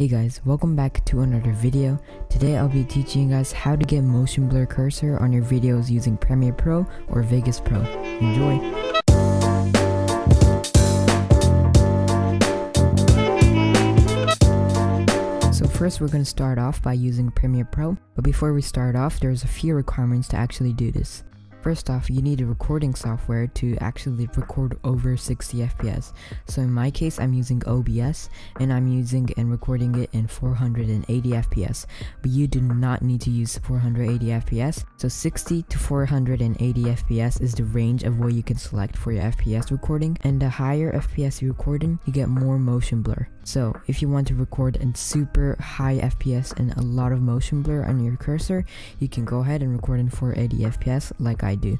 Hey guys, welcome back to another video. Today I'll be teaching you guys how to get motion blur cursor on your videos using Premiere Pro or Vegas Pro. Enjoy! So first we're going to start off by using Premiere Pro, but before we start off there's a few requirements to actually do this. First off, you need a recording software to actually record over 60 FPS. So in my case, I'm using OBS and I'm using and recording it in 480 FPS. But you do not need to use 480 FPS. So 60 to 480 FPS is the range of what you can select for your FPS recording. And the higher FPS you recording, you get more motion blur. So if you want to record in super high FPS and a lot of motion blur on your cursor, you can go ahead and record in 480 FPS like I do.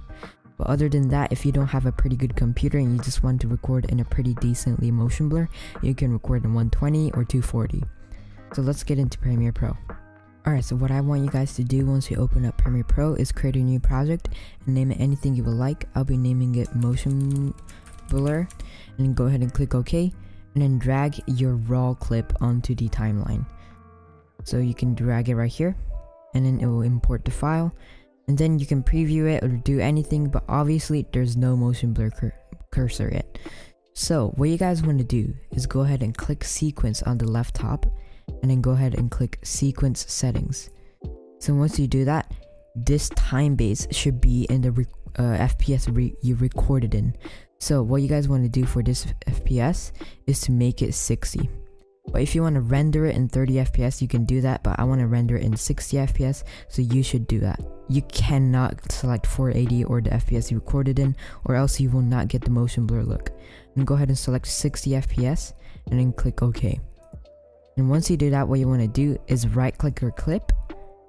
But other than that, if you don't have a pretty good computer and you just want to record in a pretty decently motion blur, you can record in 120 or 240. So let's get into Premiere Pro. Alright, so what I want you guys to do once you open up Premiere Pro is create a new project and name it anything you would like. I'll be naming it Motion Blur and go ahead and click OK and then drag your raw clip onto the timeline. So you can drag it right here and then it will import the file and then you can preview it or do anything but obviously there's no motion blur cur cursor yet. So what you guys want to do is go ahead and click sequence on the left top and then go ahead and click sequence settings. So once you do that, this time base should be in the uh, FPS re you recorded in. So what you guys want to do for this FPS is to make it 60. But if you want to render it in 30 FPS, you can do that, but I want to render it in 60 FPS, so you should do that. You cannot select 480 or the FPS you recorded in, or else you will not get the motion blur look. And go ahead and select 60 FPS, and then click OK. And once you do that, what you want to do is right click your clip,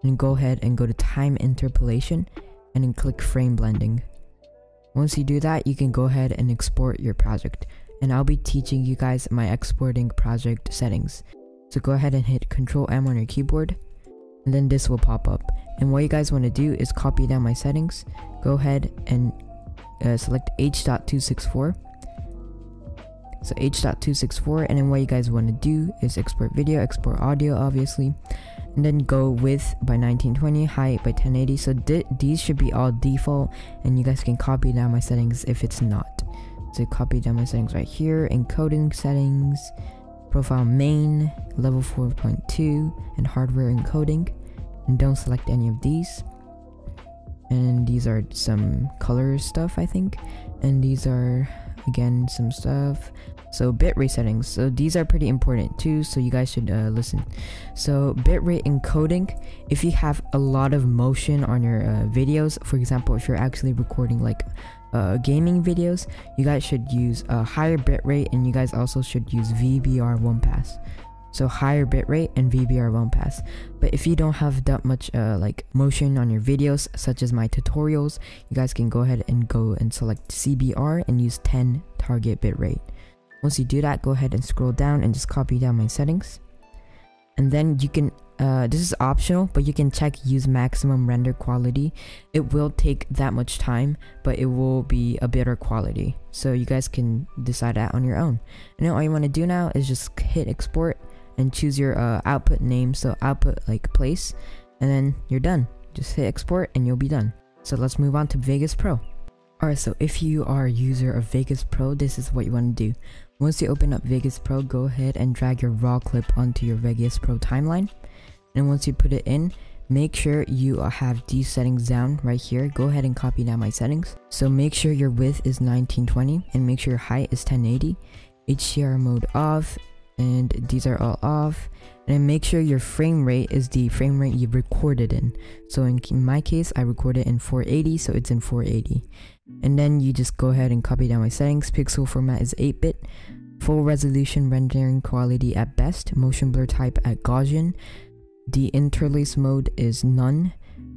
and go ahead and go to time interpolation, and then click frame blending. Once you do that, you can go ahead and export your project and I'll be teaching you guys my exporting project settings. So go ahead and hit Ctrl M on your keyboard and then this will pop up. And what you guys want to do is copy down my settings. Go ahead and uh, select H.264. So H.264 and then what you guys want to do is export video, export audio obviously. And then go width by 1920, height by 1080. So these should be all default and you guys can copy down my settings if it's not. So copy down my settings right here, encoding settings, profile main, level 4.2, and hardware encoding. And don't select any of these. And these are some color stuff, I think. And these are, again, some stuff. So bitrate settings. So these are pretty important too, so you guys should uh, listen. So bitrate encoding, if you have a lot of motion on your uh, videos, for example, if you're actually recording like uh, gaming videos, you guys should use a higher bitrate and you guys also should use VBR one pass. So higher bitrate and VBR one pass. But if you don't have that much uh, like motion on your videos, such as my tutorials, you guys can go ahead and go and select CBR and use 10 target bitrate. Once you do that, go ahead and scroll down and just copy down my settings. And then you can uh, this is optional, but you can check use maximum render quality. It will take that much time, but it will be a better quality. So you guys can decide that on your own. And all you want to do now is just hit export and choose your uh, output name. So output like place, and then you're done. Just hit export and you'll be done. So let's move on to Vegas Pro. Alright, so if you are a user of Vegas Pro, this is what you want to do. Once you open up Vegas Pro, go ahead and drag your raw clip onto your Vegas Pro timeline and once you put it in make sure you have these settings down right here go ahead and copy down my settings so make sure your width is 1920 and make sure your height is 1080 HDR mode off and these are all off. And make sure your frame rate is the frame rate you recorded in. So in, in my case I recorded in 480 so it's in 480 and then you just go ahead and copy down my settings. Pixel format is 8-bit full resolution rendering quality at best. Motion blur type at Gaussian. The interlace mode is none.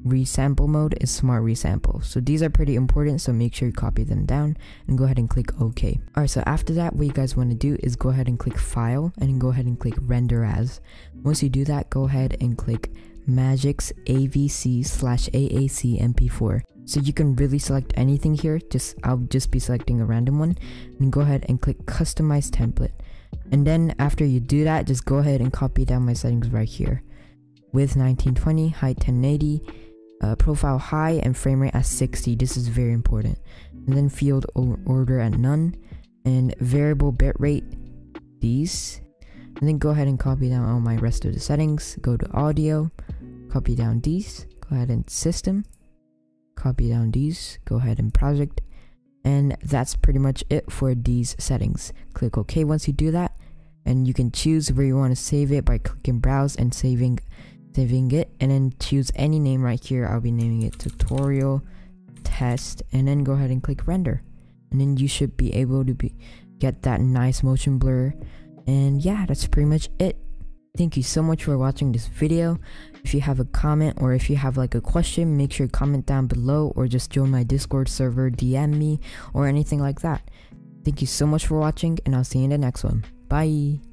Resample mode is smart resample. So these are pretty important, so make sure you copy them down and go ahead and click OK. Alright, so after that, what you guys want to do is go ahead and click File and go ahead and click Render As. Once you do that, go ahead and click Magix AVC slash AAC MP4. So you can really select anything here, just I'll just be selecting a random one and go ahead and click Customize Template. And then after you do that, just go ahead and copy down my settings right here. With 1920, height 1080, uh, profile high, and frame rate at 60. This is very important. And then field order at none, and variable bitrate, these. And then go ahead and copy down all my rest of the settings. Go to audio, copy down these, go ahead and system, copy down these, go ahead and project, and that's pretty much it for these settings. Click OK once you do that, and you can choose where you want to save it by clicking browse and saving saving it and then choose any name right here. I'll be naming it tutorial test and then go ahead and click render. And then you should be able to be get that nice motion blur. And yeah that's pretty much it. Thank you so much for watching this video. If you have a comment or if you have like a question make sure to comment down below or just join my discord server dm me or anything like that. Thank you so much for watching and i'll see you in the next one. Bye